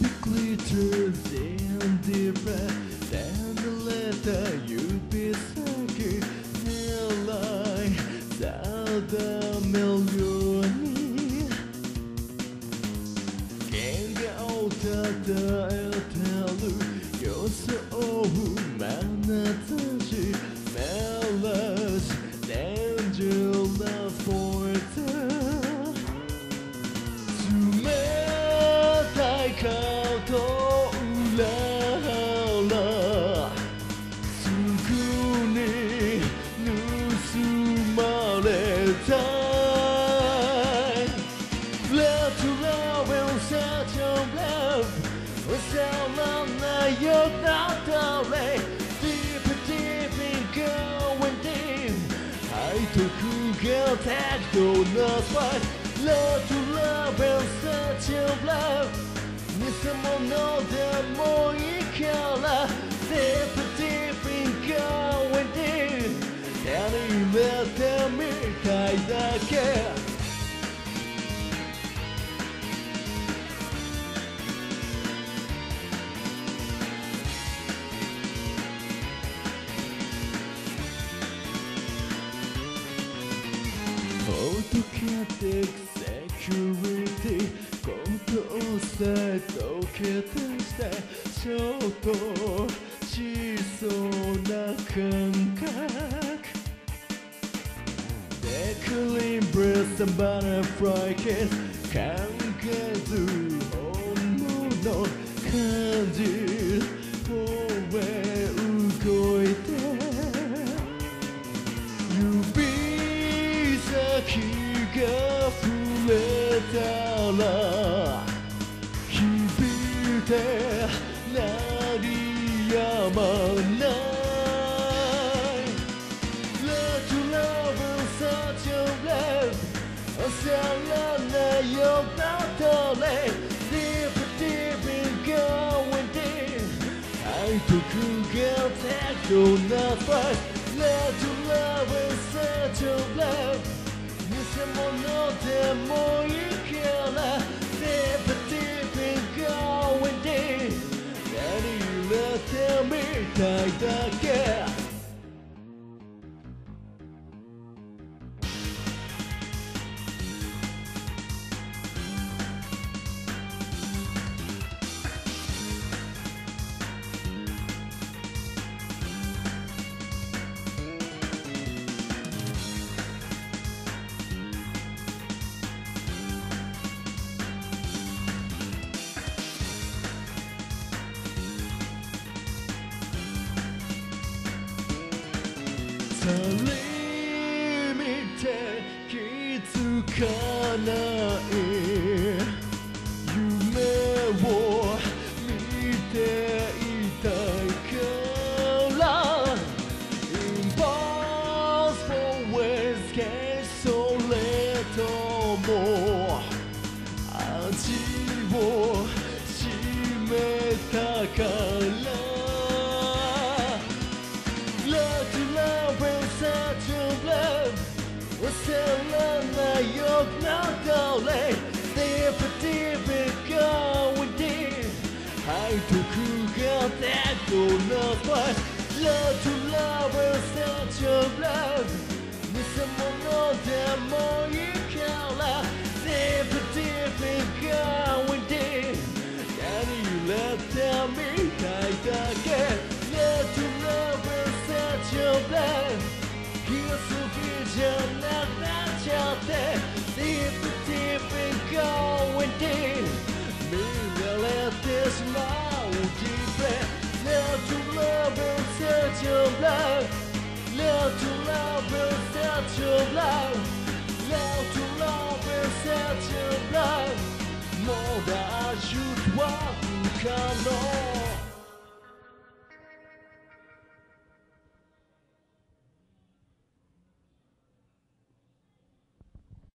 be glitters and different than the letter you be second nell'hai stata milioni che oltata e telu io so ないよなったれ Deep deep in going deep 背徳が適当な spot Love to love and such a love 偽物でもいい ティックセキュリティコントをセット決定してちょっとしそうな感覚。デクリンブレスバナフライケス。考えず本物感じ。たら響いて鳴りやまない Love to love and such a love 焦らないよなたれ Deep deep in going deep 愛とくが適当な fight Love to love and such a love たいだけ。さり見て気づかない夢を見ていたいから Impossible ways それとも味を占めたから。Nó 魂 To love to love. More than you want to come on.